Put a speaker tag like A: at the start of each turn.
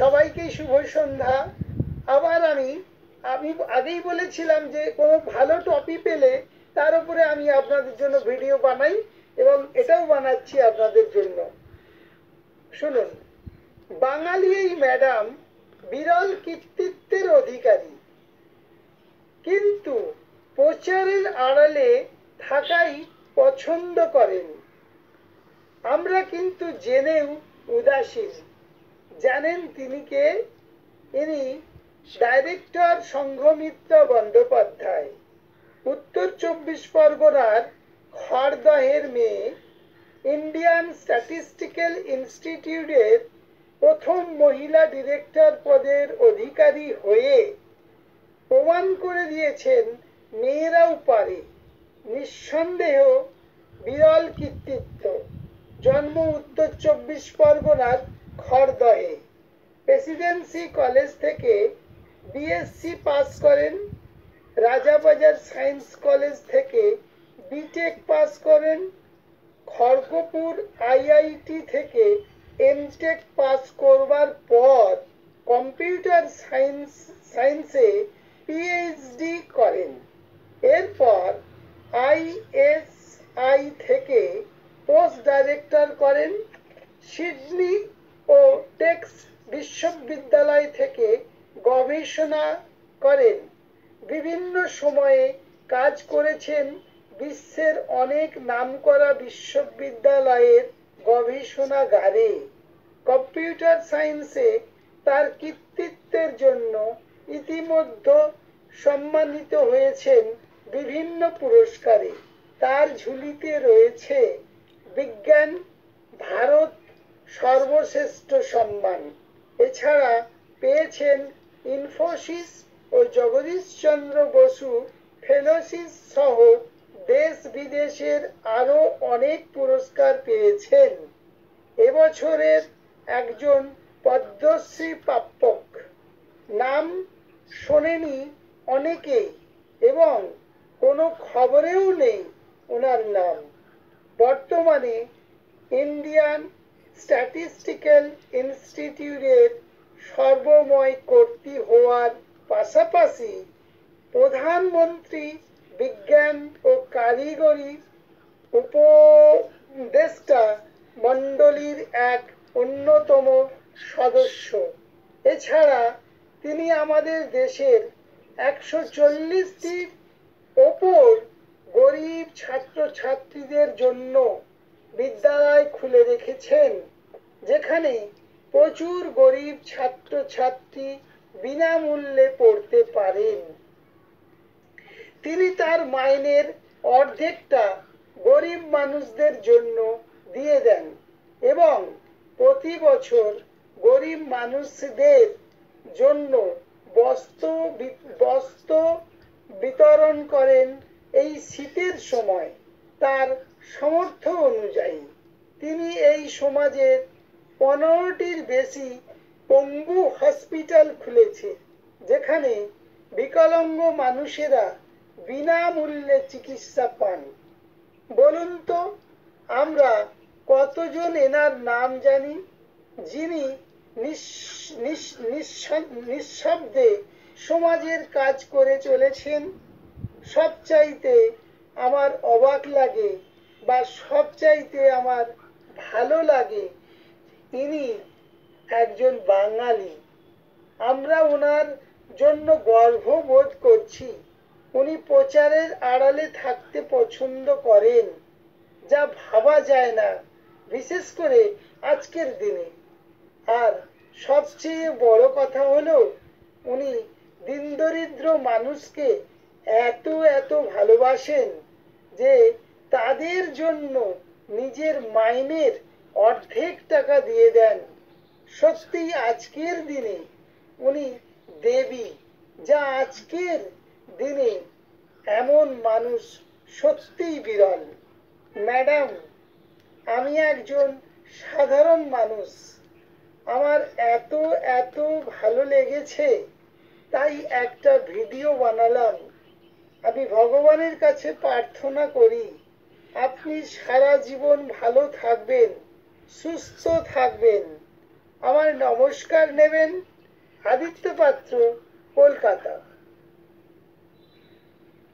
A: সবাইকে শুভ সন্ধ্যা। আবার আমি আমি আগেই বলেছিলাম যে কোনো ভালো টপি পেলে তার উপরে আমি আপনাদের জন্য ভিডিও বানাই এবং এটাও বানাচ্ছি আপনাদের জন্য। শুনুন, বাঙালি এই ম্যাডাম বিরল কৃতিত্বের অধিকারী। কিন্তু প্রচারের আড়ালে থাকাই পছন্দ করেন। আমরা কিন্তু জেনেও উদাসীন। জানেন তিনি কে? ইনি ডাইরেক্টর সংঘমিত্র বন্দ্যোপাধ্যায়। উত্তর চব্বিশ পরগনার খড়দহের মেয়ে ইন্ডিয়ান স্ট্যাটিস্টিক্যাল ইনস্টিটিউটের প্রথম মহিলা ডিরেক্টর পদের অধিকারী হয়ে প্রমাণ করে দিয়েছেন মেয়েরাও পারে নিঃসন্দেহ বিরল কৃতিত্ব। জন্ম উত্তর চব্বিশ পরগনার খড়দহে প্রেসিডেন্সি কলেজ থেকে বিএসসি পাস করেন। রাজাবাজার সায়েন্স কলেজ থেকে বিটেক পাস করেন। খড়গপুর আইআইটি থেকে এমটেক পাস করবার পর কম্পিউটার সায়েন্স, সায়েন্সে পিএইচডি করেন। এরপর আইএসআই থেকে পোস্ট ডাইরেক্টর করেন। সিডনি ও টেক্স বিশ্ববিদ্যালয় থেকে গবেষণা করেন। বিভিন্ন সময়ে কাজ করেছেন বিশ্বের অনেক নামকরা বিশ্ববিদ্যালয়ের গবেষণাগারে। কম্পিউটার সায়েন্সে তার কৃতিত্বের জন্য ইতিমধ্যে সম্মানিত হয়েছেন বিভিন্ন পুরস্কারে। তার ঝুলিতে রয়েছে বিজ্ঞান, ভারত সর্বশ্রেষ্ঠ সম্মান। এছাড়া পেয়েছেন ইনফোসিস ও জগদীশচন্দ্র বসু, ফেলোসিস সহ দেশ বিদেশের আরও অনেক পুরস্কার পেয়েছেন। এবছরের একজন পদ্মশ্রী প্রাপক। নাম শোনেনি অনেকেই এবং কোনো খবরেও নেই ওনার নাম। বর্তমানে ইন্ডিয়ান স্ট্যাটিস্টিক্যাল ইনস্টিটিউটের সর্বময় কর্তৃ হওয়ার পাশাপাশি প্রধানমন্ত্রী বিজ্ঞান ও কারিগরি উপদেষ্টা মণ্ডলীর এক অন্যতম সদস্য। এছাড়া তিনি আমাদের দেশের একশো চল্লিশটি ওপর গরিব ছাত্রছাত্রীদের জন্য বিদ্যালয় খুলে রেখেছেন যেখানে প্রচুর গরিব ছাত্রছাত্রী বিনামূল্যে পড়তে পারেন। তিনি তার মাইনের অর্ধেকটা গরিব মানুষদের জন্য দিয়ে দেন এবং প্রতি বছর গরিব মানুষদের জন্য বস্ত্র বস্ত্র বিতরণ করেন এই শীতের সময়। তার সামর্থ্য অনুযায়ী তিনি এই সমাজের পনেরোটির বেশি পঙ্গু হসপিটাল খুলেছে, যেখানে বিকলাঙ্গ মানুষেরা বিনামূল্যে চিকিৎসা পান। বলুন তো, আমরা কতজন এনার নাম জানি, যিনি নিঃশব্দে সমাজের কাজ করে চলেছেন? সবচাইতে আমার অবাক লাগে বা সবচাইতে আমার ভালো লাগে, ইনি একজন বাঙালি। আমরা ওনার জন্য গর্ববোধ করছি। উনি প্রচারের আড়ালে থাকতে পছন্দ করেন, যা ভাবা যায় না, বিশেষ করে আজকের দিনে। আর সবচেয়ে বড় কথা হলো, উনি দিন দরিদ্র মানুষকে এত এত ভালোবাসেন যে তাদের জন্য নিজের মাইনের অর্ধেক টাকা দিয়ে দেন। সত্যি আজকের দিনে উনি দেবী, যা আজকের দিনে এমন মানুষ সত্যিই বিরল। ম্যাডাম, আমি একজন সাধারণ মানুষ। আমার এত এত ভালো লেগেছে, তাই একটা ভিডিও বানালাম। আমি ভগবানের কাছে প্রার্থনা করি। আপনি সারা জীবন ভালো থাকবেন সুস্থ থাকবেন। আমার নমস্কার নেবেন আদিত্য পাত্র কলকাতা।